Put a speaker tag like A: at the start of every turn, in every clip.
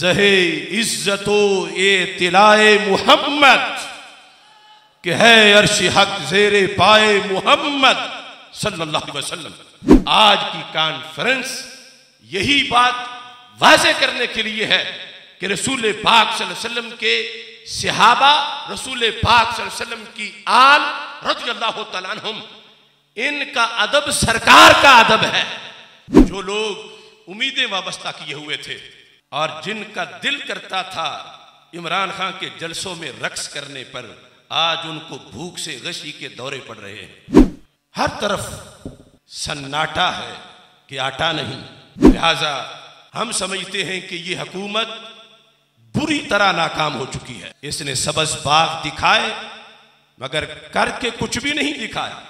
A: زہ عزت و اطلاع محمد کہ ہے عرش حق زیر پائے محمد صلی اللہ علیہ وسلم۔ آج کی کانفرنس یہی بات واضح کرنے کے لیے ہے کہ رسول پاک صلی اللہ علیہ وسلم کے صحابہ رسول پاک صلی اللہ علیہ وسلم کی آل رضی اللہ تعالیٰ عنہم، ان کا ادب سرکار کا ادب ہے۔ جو لوگ امیدیں وابستہ کیے ہوئے تھے اور جن کا دل کرتا تھا عمران خان کے جلسوں میں رقص کرنے پر آج ان کو بھوک سے غشی کے دورے پڑ رہے ہیں۔ ہر طرف سناٹا ہے کہ آٹا نہیں۔ لہذا ہم سمجھتے ہیں کہ یہ حکومت بری طرح ناکام ہو چکی ہے۔ اس نے سبز باغ دکھائے، مگر کر کے کچھ بھی نہیں دکھایا۔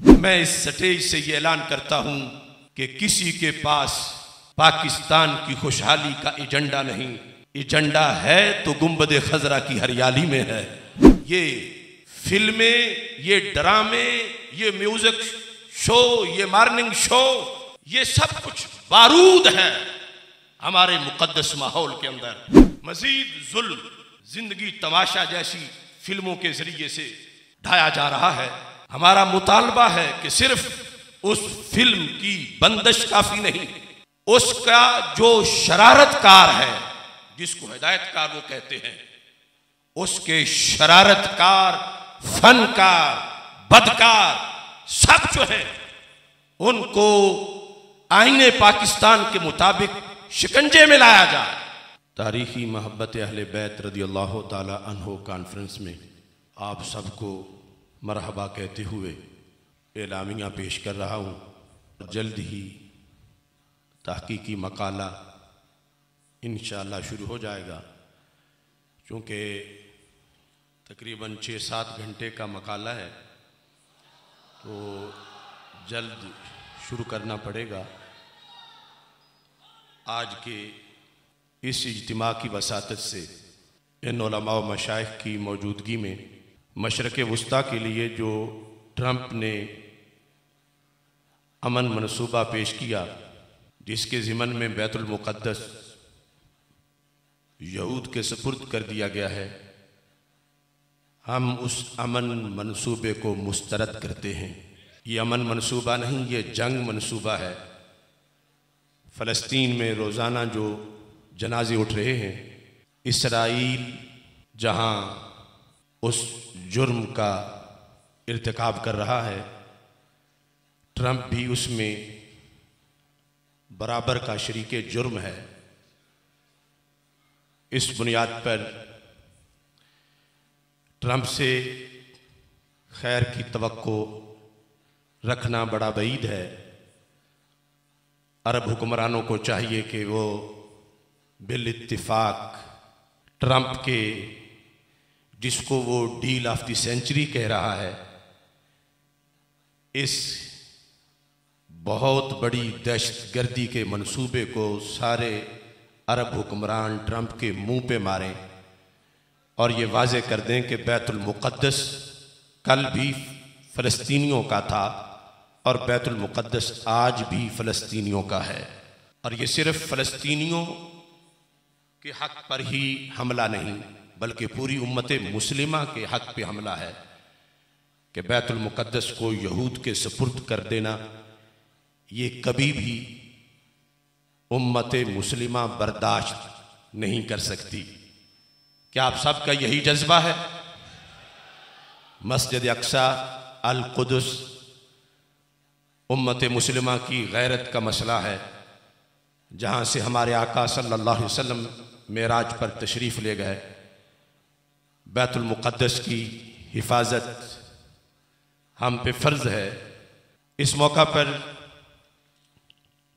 A: میں اس سٹیج سے یہ اعلان کرتا ہوں کہ کسی کے پاس پاکستان کی خوشحالی کا ایجنڈا نہیں۔ ایجنڈا ہے تو گنبد خزرہ کی ہریالی میں ہے۔ یہ فلمیں، یہ ڈرامے، یہ میوزک شو، یہ مارننگ شو، یہ سب کچھ بارود ہے ہمارے مقدس ماحول کے اندر۔ مزید ظلم، زندگی تماشا جیسی فلموں کے ذریعے سے ڈھایا جا رہا ہے۔ ہمارا مطالبہ ہے کہ صرف اس فلم کی بندش کافی نہیں اس کا جو شرارت کار ہے، جس کو ہدایت کار وہ کہتے ہیں، اس کے شرارت کار فنکار، بدکار، سب جو ہے ان کو آئین پاکستان کے مطابق شکنجے میں لایا جائے۔ تاریخی محبت اہل بیت رضی اللہ تعالی عنہ کانفرنس میں آپ سب کو مرحبا کہتے ہوئے اعلامیہ پیش کر رہا ہوں۔ جلد ہی تحقیقی مقالہ انشاءاللہ شروع ہو جائے گا۔ چونکہ تقریباً چھ سات گھنٹے کا مقالہ ہے، تو جلد شروع کرنا پڑے گا۔ آج کے اس اجتماع کی وساطت سے ان علماء و مشائق کی موجودگی میں مشرق وسطیٰ کے لیے جو ٹرمپ نے امن منصوبہ پیش کیا جس کے ضمن میں بیت المقدس یہود کے سپرد کر دیا گیا ہے، ہم اس امن منصوبے کو مسترد کرتے ہیں۔ یہ امن منصوبہ نہیں، یہ جنگ منصوبہ ہے۔ فلسطین میں روزانہ جو جنازے اٹھ رہے ہیں، اسرائیل جہاں اس جرم کا ارتکاب کر رہا ہے، ٹرمپ بھی اس میں برابر کا شریک جرم ہے۔ اس بنیاد پر ٹرمپ سے خیر کی توقع رکھنا بڑا بعید ہے۔ عرب حکمرانوں کو چاہیے کہ وہ بال اتفاق ٹرمپ کے جس کو وہ ڈیل آف دی سینچری کہہ رہا ہے، اس بہت بڑی دہشت گردی کے منصوبے کو سارے عرب حکمران ٹرمپ کے منہ پہ ماریں اور یہ واضح کر دیں کہ بیت المقدس کل بھی فلسطینیوں کا تھا اور بیت المقدس آج بھی فلسطینیوں کا ہے اور یہ صرف فلسطینیوں کے حق پر ہی حملہ نہیں بلکہ پوری امت مسلمہ کے حق پہ حملہ ہے کہ بیت المقدس کو یہود کے سپرد کر دینا یہ کبھی بھی امت مسلمہ برداشت نہیں کر سکتی۔ کیا آپ سب کا یہی جذبہ ہے؟ مسجد اقسا القدس امت مسلمہ کی غیرت کا مسئلہ ہے، جہاں سے ہمارے آقا صلی اللہ علیہ وسلم معراج پر تشریف لے گئے۔ بیت المقدس کی حفاظت ہم پہ فرض ہے۔ اس موقع پر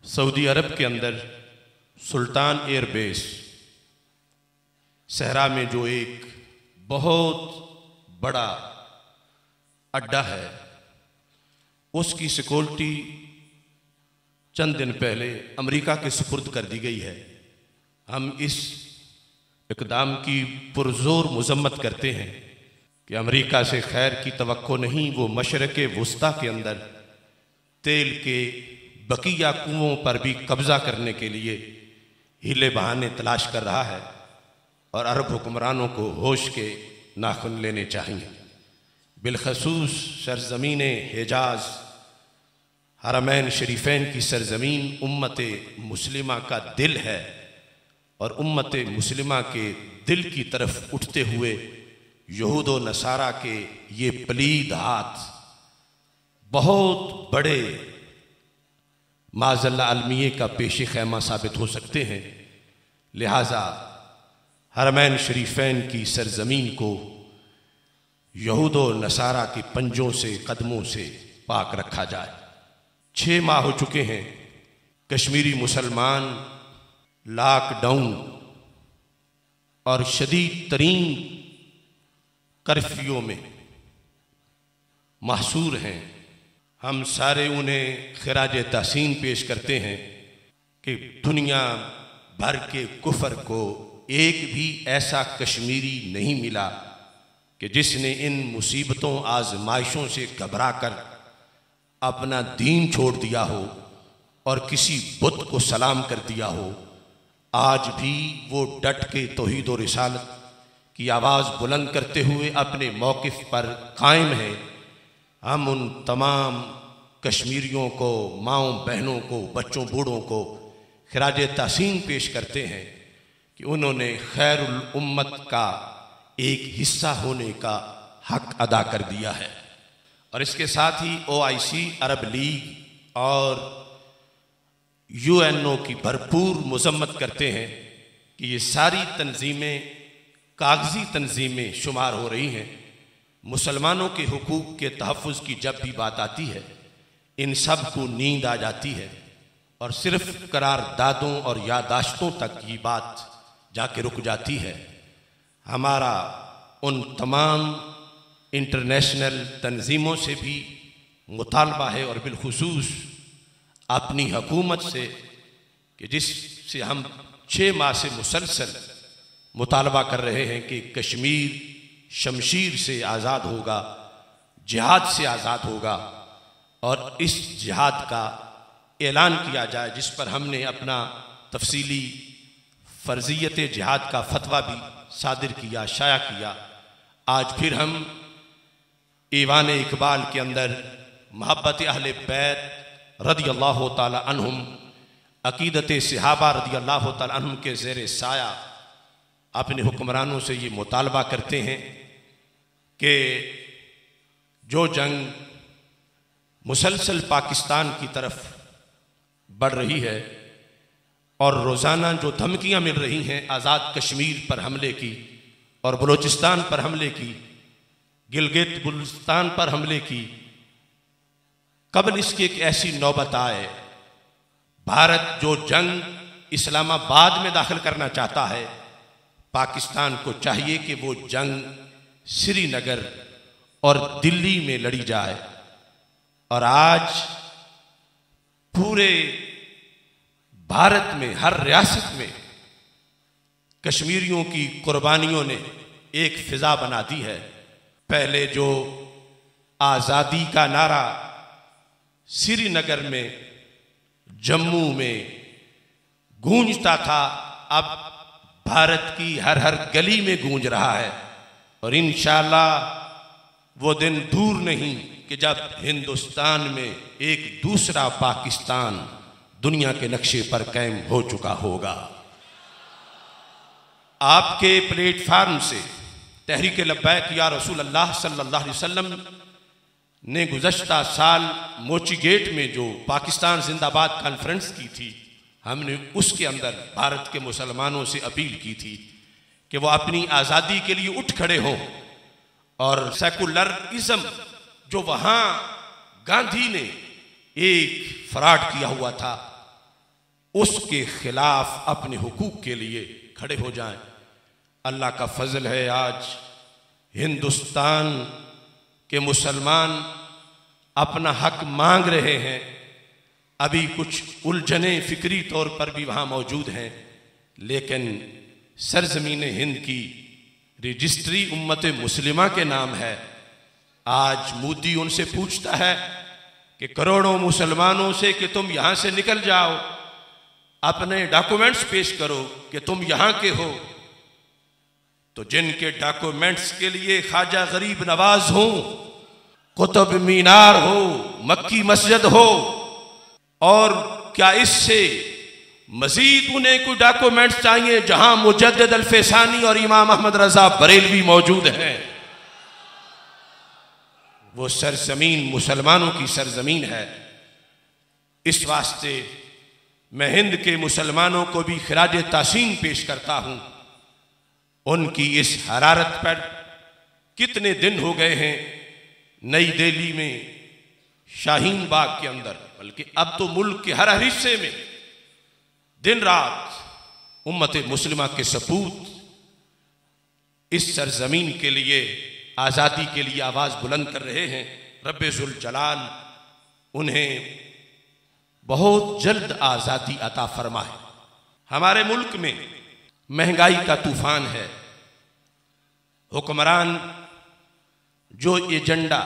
A: سعودی عرب کے اندر سلطان ایئر بیس، صحرا میں جو ایک بہت بڑا اڈا ہے، اس کی سیکورٹی چند دن پہلے امریکہ کے سپرد کر دی گئی ہے۔ ہم اس اقدام کی پرزور مذمت کرتے ہیں کہ امریکہ سے خیر کی توقع نہیں، وہ مشرق وسطیٰ کے اندر تیل کے بقیہ کنووں پر بھی قبضہ کرنے کے لیے ہیلے بہانے تلاش کر رہا ہے اور عرب حکمرانوں کو ہوش کے ناخن لینے چاہیے بالخصوص سرزمین حجاز، حرمین شریفین کی سرزمین امت مسلمہ کا دل ہے اور امت مسلمہ کے دل کی طرف اٹھتے ہوئے یہود و نصارہ کے یہ پلید ہاتھ بہت بڑے معذ اللہ علمیے کا پیش خیمہ ثابت ہو سکتے ہیں۔ لہٰذا حرمین شریفین کی سرزمین کو یہود و نصارہ کے پنجوں سے قدموں سے پاک رکھا جائے۔ چھ ماہ ہو چکے ہیں۔ کشمیری مسلمان لاک ڈاؤن اور شدید ترین کرفیوں میں محصور ہیں۔ ہم سارے انہیں خراج تحسین پیش کرتے ہیں کہ دنیا بھر کے کفر کو ایک بھی ایسا کشمیری نہیں ملا کہ جس نے ان مصیبتوں، آزمائشوں سے گھبرا کر اپنا دین چھوڑ دیا ہو اور کسی بت کو سلام کر دیا ہو۔ آج بھی وہ ڈٹ کے توحید و رسالت کی آواز بلند کرتے ہوئے اپنے موقف پر قائم ہے ہم ان تمام کشمیریوں کو، ماؤں بہنوں کو، بچوں بوڑھوں کو خراج تحسین پیش کرتے ہیں کہ انہوں نے خیر الامت کا ایک حصہ ہونے کا حق ادا کر دیا ہے۔ اور اس کے ساتھ ہی او آئی سی عرب لیگ اور یو این او کی بھرپور مذمت کرتے ہیں کہ یہ ساری تنظیمیں، کاغذی تنظیمیں شمار ہو رہی ہیں۔ مسلمانوں کے حقوق کے تحفظ کی جب بھی بات آتی ہے، ان سب کو نیند آ جاتی ہے۔ اور صرف قرار دادوں اور یاداشتوں تک یہ بات جا کے رک جاتی ہے۔ ہمارا ان تمام انٹرنیشنل تنظیموں سے بھی مطالبہ ہے اور بالخصوص اپنی حکومت سے کہ جس سے ہم چھ ماہ سے مسلسل مطالبہ کر رہے ہیں کہ کشمیر شمشیر سے آزاد ہوگا، جہاد سے آزاد ہوگا اور اس جہاد کا اعلان کیا جائے، جس پر ہم نے اپنا تفصیلی فرضیت جہاد کا فتویٰ بھی صادر کیا، شائع کیا۔ آج پھر ہم ایوان اقبال کے اندر محبت اہل بیت رضی اللہ تعالی عنہم، عقیدت صحابہ رضی اللہ تعالی عنہم کے زیر سایہ اپنے حکمرانوں سے یہ مطالبہ کرتے ہیں۔ کہ جو جنگ مسلسل پاکستان کی طرف بڑھ رہی ہے اور روزانہ جو دھمکیاں مل رہی ہیں، آزاد کشمیر پر حملے کی اور بلوچستان پر حملے کی، گلگت بلستان پر حملے کی، قبل اس کی ایک ایسی نوبت آئے، بھارت جو جنگ اسلام آباد میں داخل کرنا چاہتا ہے، پاکستان کو چاہیے کہ وہ جنگ سری نگر اور دلی میں لڑی جائے۔ اور آج پورے بھارت میں، ہر ریاست میں کشمیریوں کی قربانیوں نے ایک فضا بنا دی ہے۔ پہلے جو آزادی کا نعرہ سری نگر میں، جموں میں گونجتا تھا، اب بھارت کی ہر ہر گلی میں گونج رہا ہے۔ اور انشاءاللہ وہ دن دور نہیں کہ جب ہندوستان میں ایک دوسرا پاکستان دنیا کے نقشے پر قائم ہو چکا ہوگا۔ آپ کے پلیٹ فارم سے تحریک لبیک یا رسول اللہ صلی اللہ علیہ وسلم نے گزشتہ سال موچی گیٹ میں جو پاکستان زندہ باد کانفرنس کی تھی، ہم نے اس کے اندر بھارت کے مسلمانوں سے اپیل کی تھی۔ کہ وہ اپنی آزادی کے لیے اٹھ کھڑے ہوں اور سیکولرزم جو وہاں گاندھی نے ایک فراڈ کیا ہوا تھا، اس کے خلاف اپنے حقوق کے لیے کھڑے ہو جائیں۔ اللہ کا فضل ہے آج ہندوستان کے مسلمان اپنا حق مانگ رہے ہیں۔ ابھی کچھ الجھنے فکری طور پر بھی وہاں موجود ہیں، لیکن سرزمین ہند کی رجسٹری امت مسلمہ کے نام ہے۔ آج مودی ان سے پوچھتا ہے کہ کروڑوں مسلمانوں سے کہ تم یہاں سے نکل جاؤ، اپنے ڈاکومنٹس پیش کرو کہ تم یہاں کے ہو۔ تو جن کے ڈاکومنٹس کے لیے خواجہ غریب نواز ہوں، قطب مینار ہو، مکی مسجد ہو، اور کیا اس سے مزید انہیں کوئی ڈاکومنٹس چاہیے جہاں مجدد الفسانی اور امام احمد رضا بریلوی موجود ہیں۔ وہ سرزمین مسلمانوں کی سرزمین ہے۔ اس واسطے میں ہند کے مسلمانوں کو بھی خراج تحسین پیش کرتا ہوں۔ ان کی اس حرارت پر کتنے دن ہو گئے ہیں نئی دہلی میں شاہین باغ کے اندر، بلکہ اب تو ملک کے ہر حصے میں۔ دن رات امت مسلمہ کے سپوت، اس سرزمین کے لیے، آزادی کے لیے آواز بلند کر رہے ہیں۔ رب ذوالجلال انہیں بہت جلد آزادی عطا فرمائے۔ ہمارے ملک میں مہنگائی کا طوفان ہے۔ حکمران جو ایجنڈا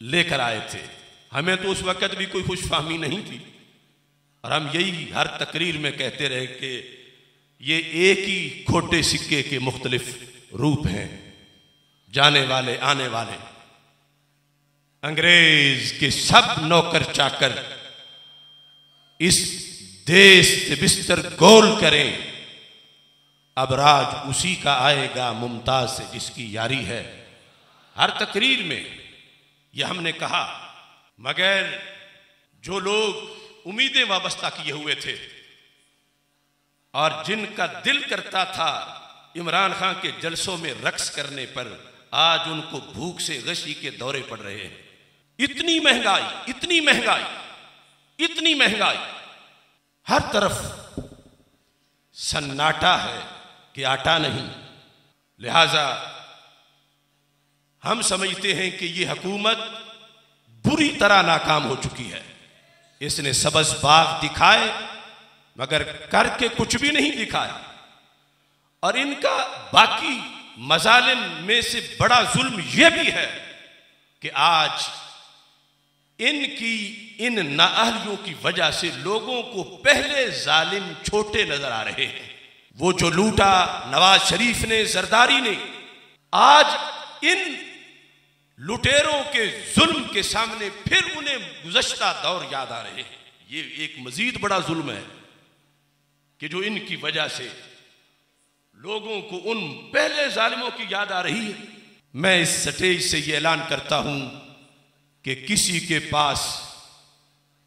A: لے کر آئے تھے، ہمیں تو اس وقت بھی کوئی خوش فہمی نہیں تھی۔ اور ہم یہی ہر تقریر میں کہتے رہے کہ یہ ایک ہی کھوٹے سکے کے مختلف روپ ہیں، جانے والے، آنے والے۔ انگریز کے سب نوکر چاکر اس دیس سے بستر گول کریں، اب راج اسی کا آئے گا ممتاز سے جس کی یاری ہے۔ ہر تقریر میں یہ ہم نے کہا، مگر جو لوگ امیدیں وابستہ کیے ہوئے تھے۔ اور جن کا دل کرتا تھا عمران خان کے جلسوں میں رقص کرنے پر آج ان کو بھوک سے غشی کے دورے پڑ رہے ہیں۔ اتنی مہنگائی اتنی مہنگائی اتنی مہنگائی۔ ہر طرف سناٹا ہے کہ آٹا نہیں۔ لہذا ہم سمجھتے ہیں کہ یہ حکومت بری طرح ناکام ہو چکی ہے۔ اس نے سبز باغ دکھائے، مگر کر کے کچھ بھی نہیں دکھایا۔ اور ان کا باقی مظالم میں سے بڑا ظلم یہ بھی ہے کہ آج ان کی، ان نااہلیوں کی وجہ سے لوگوں کو پہلے ظالم چھوٹے نظر آ رہے ہیں۔ وہ جو لوٹا نواز شریف نے، زرداری نے، آج ان لٹیروں کے ظلم کے سامنے پھر انہیں گزشتہ دور یاد آ رہے ہیں۔ یہ ایک مزید بڑا ظلم ہے کہ جو ان کی وجہ سے لوگوں کو ان پہلے ظالموں کی یاد آ رہی ہے۔ میں اس سٹیج سے یہ اعلان کرتا ہوں کہ کسی کے پاس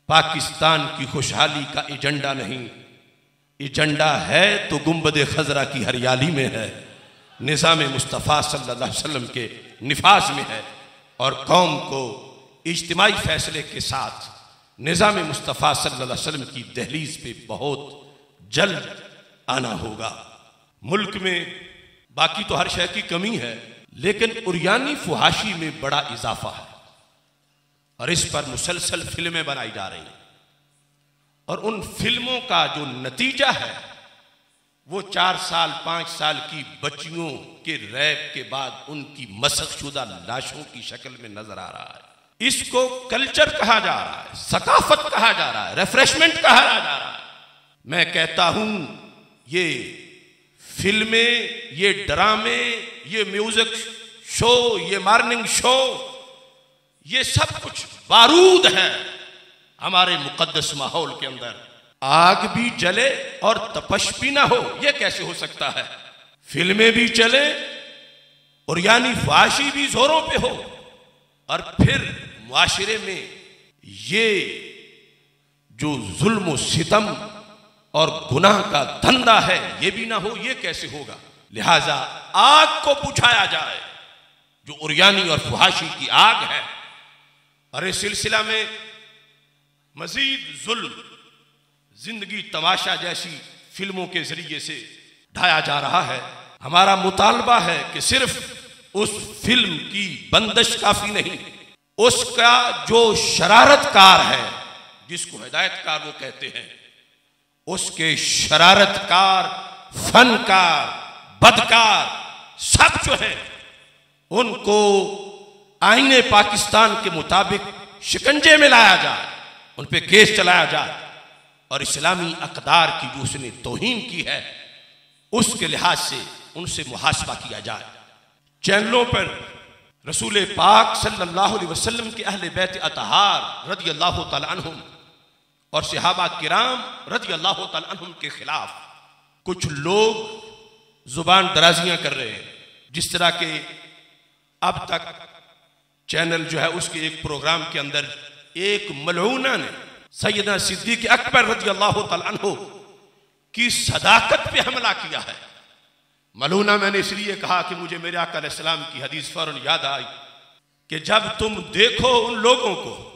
A: پاکستان کی خوشحالی کا ایجنڈا نہیں۔ ایجنڈا ہے تو گنبد خزرہ کی ہریالی میں ہے۔ نظام مصطفیٰ صلی اللہ علیہ وسلم کے نفاذ میں ہے۔ اور قوم کو اجتماعی فیصلے کے ساتھ نظام مصطفیٰ صلی اللہ علیہ وسلم کی دہلیز پہ بہت جلد آنا ہوگا۔ ملک میں باقی تو ہر شے کی کمی ہے، لیکن اریانی فحاشی میں بڑا اضافہ ہے۔ اور اس پر مسلسل فلمیں بنائی جا رہی ہیں۔ اور ان فلموں کا جو نتیجہ ہے وہ چار سال، پانچ سال کی بچیوں کے ریپ کے بعد ان کی مسخ شدہ لاشوں کی شکل میں نظر آ رہا ہے۔ اس کو کلچر کہا جا رہا ہے، ثقافت کہا جا رہا ہے ریفریشمنٹ کہا جا رہا ہے۔ میں کہتا ہوں، یہ فلمیں، یہ ڈرامے، یہ میوزک شو، یہ مارننگ شو، یہ سب کچھ بارود ہے ہمارے مقدس ماحول کے اندر۔ آگ بھی جلے اور تپش بھی نہ ہو، یہ کیسے ہو سکتا ہے؟ فلمیں بھی چلے اور یعنی فاشی بھی زوروں پہ ہو۔ اور پھر معاشرے میں یہ جو ظلم و ستم اور گناہ کا دھندا ہے، یہ بھی نہ ہو، یہ کیسے ہوگا؟ لہذا آگ کو پوچھایا جائے، جو اریانی اور فحاشی کی آگ ہے۔ اور اس سلسلہ میں مزید ظلم زندگی تماشا جیسی فلموں کے ذریعے سے ڈھایا جا رہا ہے۔ ہمارا مطالبہ ہے کہ صرف اس فلم کی بندش کافی نہیں، اس کا جو شرارت کار ہے، جس کو ہدایت کار وہ کہتے ہیں، اس کے شرارت کار فنکار، بدکار سب جو ہے ان کو آئین پاکستان کے مطابق شکنجے میں لایا جائے، ان پہ کیس چلایا جائے۔ اور اسلامی اقدار کی جو اس نے توہین کی ہے، اس کے لحاظ سے ان سے محاسبہ کیا جائے۔ چینلوں پر رسول پاک صلی اللہ علیہ وسلم کے اہل بیت اتحار رضی اللہ تعالیٰ عنہم اور صحابہ کرام رضی اللہ تعالیٰ عنہم کے خلاف کچھ لوگ زبان درازیاں کر رہے ہیں۔ جس طرح کے اب تک چینل جو ہے، اس کے ایک پروگرام کے اندر ایک ملعونہ نے سیدنا صدیق اکبر رضی اللہ تعالیٰ عنہ کی صداقت پہ حملہ کیا ہے۔ ملونہ میں نے اس لیے کہا کہ مجھے میرے آقا علیہ السلام کی حدیث فوراً یاد آئی کہ جب تم دیکھو ان لوگوں کو،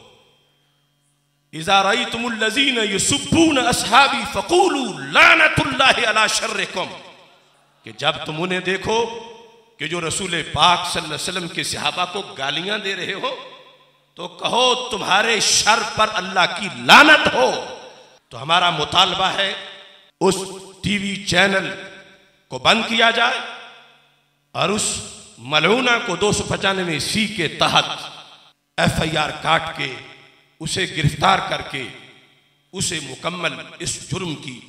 A: اذا رأيتم الذين يسبون اصحابي فقولوا لعنت اللہ علی شرکم۔ کہ جب تم انہیں دیکھو کہ جو رسول پاک صلی اللہ علیہ وسلم کے صحابہ کو گالیاں دے رہے ہو تو کہو تمہارے شر پر اللہ کی لانت ہو۔ تو ہمارا مطالبہ ہے اس ٹی وی چینل کو بند کیا جائے اور اس ملعونہ کو دو سو پچانوے سی کے تحت ایف آئی آر کاٹ کے اسے گرفتار کر کے اسے مکمل اس جرم کی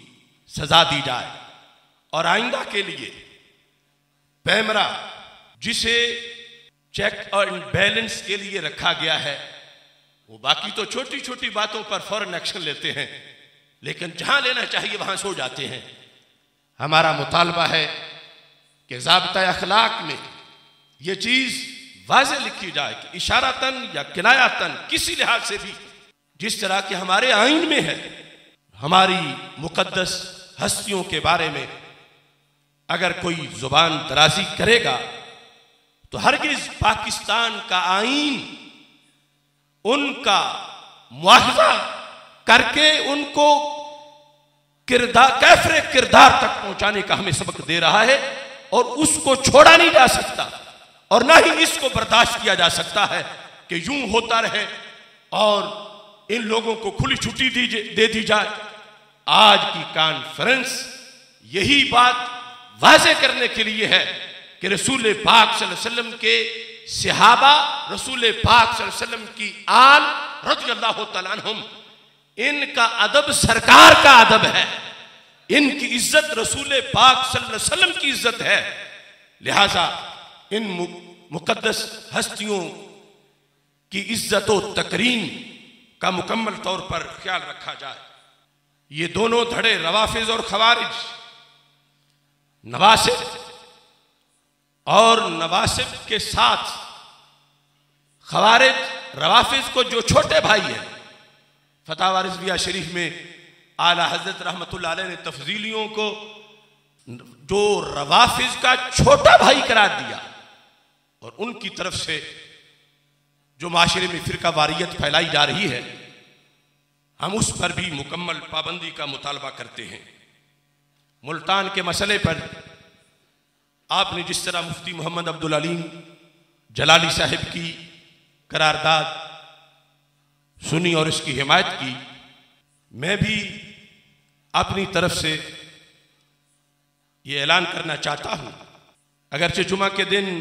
A: سزا دی جائے۔ اور آئندہ کے لیے پیمرا جسے چیک اور بیلنس کے لیے رکھا گیا ہے۔ وہ باقی تو چھوٹی چھوٹی باتوں پر فوراً ایکشن لیتے ہیں، لیکن جہاں لینا چاہیے وہاں سو جاتے ہیں۔ ہمارا مطالبہ ہے کہ ضابطہ اخلاق میں یہ چیز واضح لکھی جائے کہ اشارتاً یا کنایاتاً کسی لحاظ سے بھی جس طرح کہ ہمارے آئین میں ہے، ہماری مقدس ہستیوں کے بارے میں اگر کوئی زبان درازی کرے گا تو ہرگز پاکستان کا آئین ان کا معاہدہ کر کے ان کو کردار، کیفر کردار تک پہنچانے کا ہمیں سبق دے رہا ہے اور اس کو چھوڑا نہیں جا سکتا اور نہ ہی اس کو برداشت کیا جا سکتا ہے کہ یوں ہوتا رہے اور ان لوگوں کو کھلی چھٹی دے دی جائے۔ آج کی کانفرنس یہی بات واضح کرنے کے لیے ہے۔ کہ رسول پاک صلی اللہ علیہ وسلم کے صحابہ، رسول پاک صلی اللہ علیہ وسلم کی آل رضی اللہ تعالیٰ عنہم، ان کا ادب سرکار کا ادب ہے۔ ان کی عزت رسول پاک صلی اللہ علیہ وسلم کی عزت ہے۔ لہذا ان مقدس ہستیوں کی عزت و تکریم کا مکمل طور پر خیال رکھا جائے۔ یہ دونوں دھڑے روافظ اور خوارج۔ نواسب اور نواسب کے ساتھ خوارج، روافظ کو جو چھوٹے بھائی ہیں فتح رضویہ شریف میں اعلی حضرت رحمت اللہ علیہ نے تفضیلیوں کو جو روافظ کا چھوٹا بھائی قرار دیا اور ان کی طرف سے جو معاشرے میں فرقہ واریت پھیلائی جا رہی ہے، ہم اس پر بھی مکمل پابندی کا مطالبہ کرتے ہیں۔ ملتان کے مسئلے پر آپ نے جس طرح مفتی محمد عبدالعلیم جلالی صاحب کی قرارداد سنی اور اس کی حمایت کی، میں بھی اپنی طرف سے یہ اعلان کرنا چاہتا ہوں۔ اگرچہ جمعہ کے دن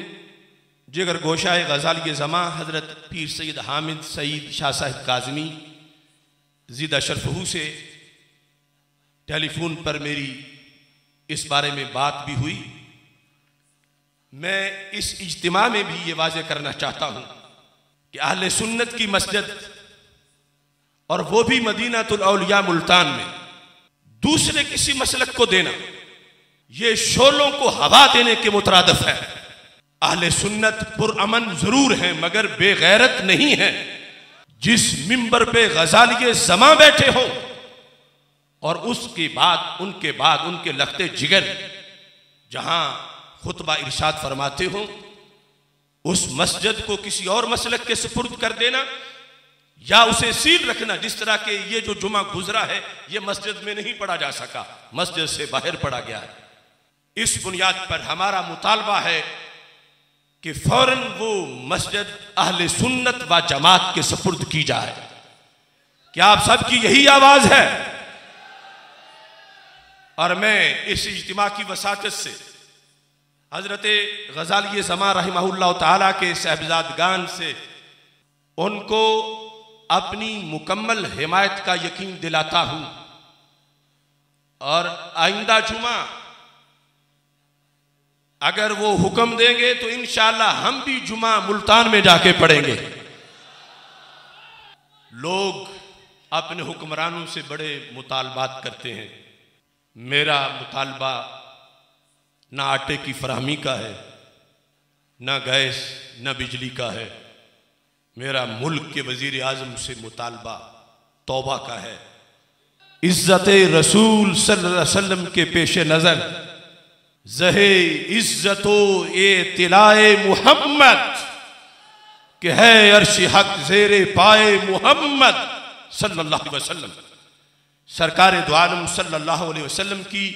A: جگر گوشہ غزالی زماں حضرت پیر سید حامد سعید شاہ صاحب کاظمی زیدہ شرفہو سے ٹیلی فون پر میری اس بارے میں بات بھی ہوئی۔ میں اس اجتماع میں بھی یہ واضح کرنا چاہتا ہوں کہ اہل سنت کی مسجد اور وہ بھی مدینہ الاولیاء ملتان میں دوسرے کسی مسلک کو دینا، یہ شولوں کو ہوا دینے کے مترادف ہے۔ اہل سنت پر امن ضرور ہیں مگر بے غیرت نہیں ہے۔ جس ممبر پہ غزالی زماں بیٹھے ہوں اور اس کے بعد، ان کے بعد ان کے لگتے جگر، جہاں خطبہ ارشاد فرماتے ہوں، اس مسجد کو کسی اور مسلک کے سپرد کر دینا یا اسے سیل رکھنا، جس طرح کہ یہ جو جمعہ گزرا ہے، یہ مسجد میں نہیں پڑھا جا سکا، مسجد سے باہر پڑھا گیا ہے۔ اس بنیاد پر ہمارا مطالبہ ہے کہ فوراً وہ مسجد اہل سنت و جماعت کے سپرد کی جائے۔ کیا آپ سب کی یہی آواز ہے؟ اور میں اس اجتماع کی وساطت سے حضرت غزالی زمان رحمہ اللہ تعالیٰ کے صحبزادگان سے ان کو اپنی مکمل حمایت کا یقین دلاتا ہوں۔ اور آئندہ جمعہ اگر وہ حکم دیں گے تو انشاءاللہ ہم بھی جمعہ ملتان میں جا کے پڑھیں گے۔ لوگ اپنے حکمرانوں سے بڑے مطالبات کرتے ہیں۔ میرا مطالبہ نہ آٹے کی فراہمی کا ہے، نہ گیس، نہ بجلی کا ہے۔ میرا ملک کے وزیر اعظم سے مطالبہ توبہ کا ہے۔ عزت رسول صلی اللہ علیہ وسلم کے پیش نظر زہ عزت و اطلاع محمد، کہ ہے عرش حق زیر پائے محمد صلی اللہ علیہ وسلم۔ سرکار دعالم صلی اللہ علیہ وسلم کی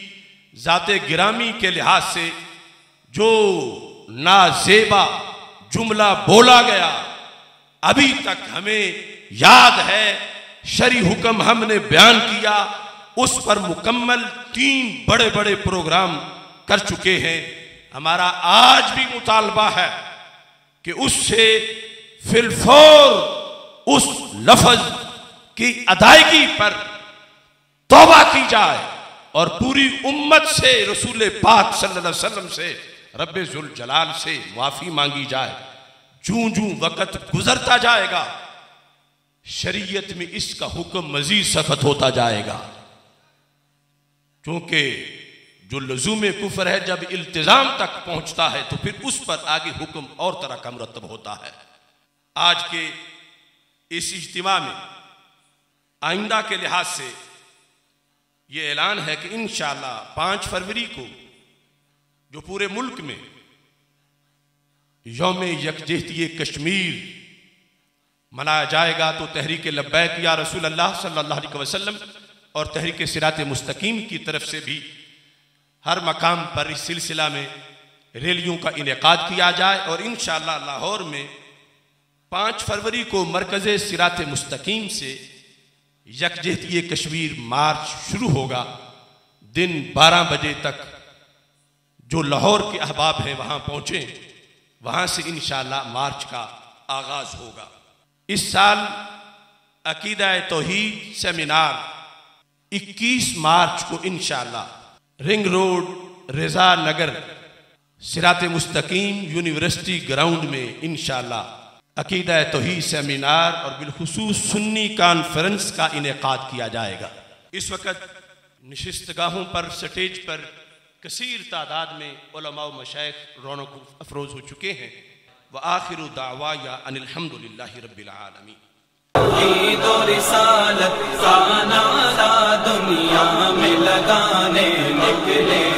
A: ذات گرامی کے لحاظ سے جو نازیبا جملہ بولا گیا، ابھی تک ہمیں یاد ہے شری حکم ہم نے بیان کیا، اس پر مکمل تین بڑے بڑے پروگرام کر چکے ہیں۔ ہمارا آج بھی مطالبہ ہے کہ اس سے فلفور اس لفظ کی ادائیگی پر توبہ کی جائے۔ اور پوری امت سے رسول پاک صلی اللہ علیہ وسلم سے، رب ذوالجلال سے معافی مانگی جائے۔ جوں جوں وقت گزرتا جائے گا، شریعت میں اس کا حکم مزید سخت ہوتا جائے گا۔ کیونکہ جو لزوم کفر ہے، جب التزام تک پہنچتا ہے، تو پھر اس پر آگے حکم اور طرح کا مرتب ہوتا ہے۔ آج کے اس اجتماع میں آئندہ کے لحاظ سے یہ اعلان ہے کہ انشاءاللہ پانچ فروری کو جو پورے ملک میں یوم یکجہتی کشمیر منایا جائے گا تو تحریک لبیک یا رسول اللہ صلی اللہ علیہ وسلم اور تحریک سرات مستقیم کی طرف سے بھی ہر مقام پر اس سلسلہ میں ریلیوں کا انعقاد کیا جائے اور انشاءاللہ لاہور میں پانچ فروری کو مرکز سرات مستقیم سے یکجہتی کشمیر مارچ شروع ہوگا، دن بارہ بجے تک جو لاہور کے احباب ہیں وہاں پہنچیں، وہاں سے انشاءاللہ مارچ کا آغاز ہوگا۔ اس سال عقیدہ توحید سیمینار اکیس مارچ کو انشاءاللہ رنگ روڈ رضا نگر سرات مستقیم یونیورسٹی گراؤنڈ میں انشاءاللہ عقیدہ توحید سیمینار اور بالخصوص سنی کانفرنس کا انعقاد کیا جائے گا۔ اس وقت نشستگاہوں پر سٹیج پر کثیر تعداد میں علماء و مشایخ رونق افروز ہو چکے ہیں۔ وآخر دعوایا ان الحمدللہ رب العالمین۔
B: عید و رسالت کا نعرہ دنیا میں لگانے نکلے